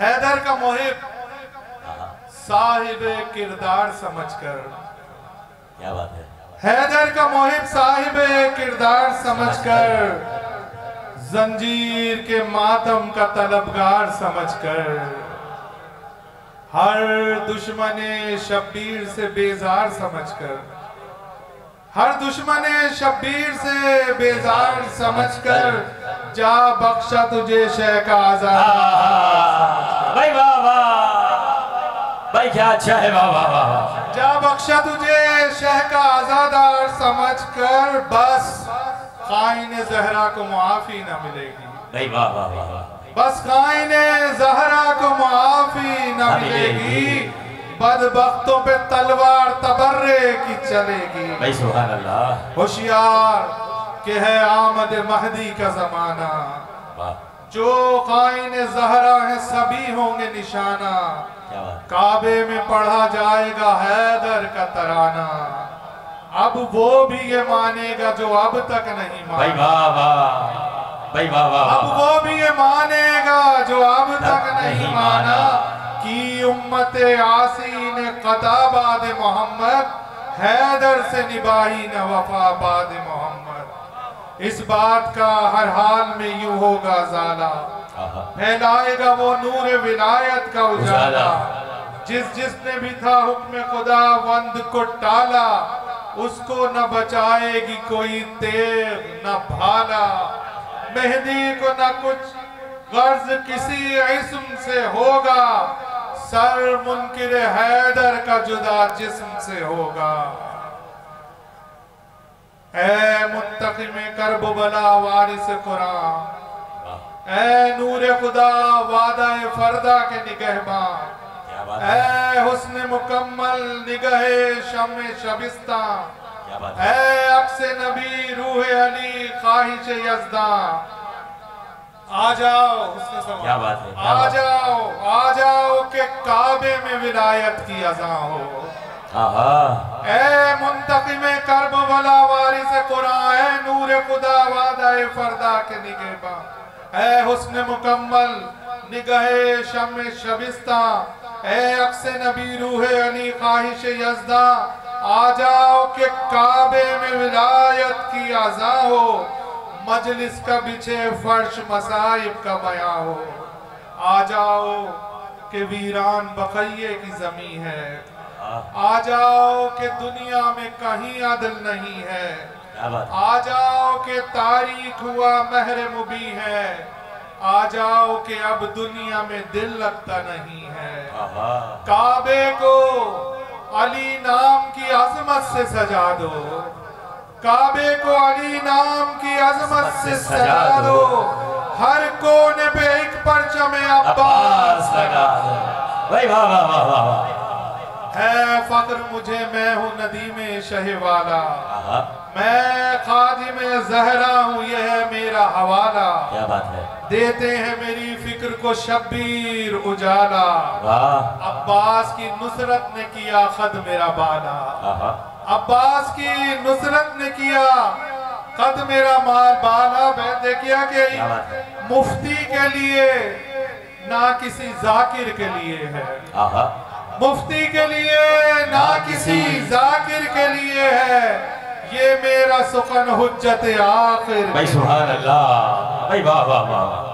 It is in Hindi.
हैदर का मोहिब साहिब किरदार समझकर। क्या बात है? हैदर का मोहिब साहिब किरदार समझकर। जंजीर के मातम का तलबगार समझकर। हर दुश्मन शब्बीर से बेजार समझकर। हर दुश्मन शब्बीर से बेजार समझकर। जा बख्शा तुझे शेख आज़ाद भाई वाह वाह भाई क्या अच्छा है वाह वाह वाह। जा बख्शा तुझे शह का आजादार समझ कर बस खाइन जहरा को मुआफी न मिलेगी। भाई वाह वाह वाह बस खाइन जहरा को मुआफी न मिलेगी। बदबख्तों पे तलवार तबर्रे की चलेगी। भाई सुभान अल्लाह होशियार के है आमद महदी का जमाना। वाह। जो खाइन जहरा है सभी होंगे निशाना। काबे में पढ़ा जाएगा हैदर का तराना। अब वो भी ये मानेगा जो अब तक नहीं माना। वाह वाह। अब वो भी ये मानेगा जो अब तक नहीं माना। कि उम्मत आसी ने कताबाद मोहम्मद हैदर से निभाई न वफाबाद मोहम्मद। इस बात का हर हाल में यूँ होगा जाला आहा। फैलाएगा वो नूर विलायत का उजाला। उजाला। जिस जिसने भी था हुक्म खुदा वंद को टाला उसको न बचाएगी कोई तेग न भाला। मेहंदी को न कुछ गर्ज किसी इस्म से होगा। सर मुनकिर हैदर का जुदा जिस्म से होगा। ए मुत्तकिम करब बला वारिस कुरान। ए नूर खुदा वादा फरदा के निगहबान। ए हुस्न मुकम्मल निगहे शम शबिस्ता ए अक्स नबी रूह अली ख्वाहिश यजदा आ जाओ क्या बात है, क्या आ जाओ आ जाओ के काबे में विलायत की अजा हो। आहा। ए मुंतकिम करब वाला वारिस कुरान ए नूर खुदा वादा फरदा के निगहबा ए हुस्न मुकम्मल, निगहे शम शबिस्ता। ए अक्स नबी रूह अली ख्वाहिश यजदा। आ जाओ के काबे में विलायत की अजा हो। मजलिस का बिछे फर्श मसाइब का बया हो। आ जाओ के वीरान बकैये की जमी है। आ जाओ कि दुनिया में कहीं अदल नहीं है। आ जाओ कि तारीख हुआ महर मुबी है। आ जाओ कि अब दुनिया में दिल लगता नहीं है। काबे को अली नाम की अजमत से सजा दो। काबे को अली नाम की अजमत से सजा दो। हर कोने पे एक परचम अब्बास लगा दो। भाई वाह वाह वाह वाह। है फक्र मुझे मैं हूँ नदी में शह वाला। मैं खादिम जहरा हूँ यह है मेरा हवाला। क्या बात है? देते हैं मेरी फ़िक्र को शब्बीर उजाला। अब्बास की नुसरत ने किया खद मेरा बाला। अब्बास की नुसरत ने किया खद मेरा माल बाला। मैंने किया कि मुफ्ती के लिए ना किसी जाकिर के लिए है। मुफ्ती के लिए, ना किसी जाकिर के लिए है। ये मेरा सुखन हुज्जत आखिर। भाई, सुभान अल्लाह। भाई, वाह वाह वाह।